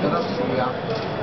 这个属于啊。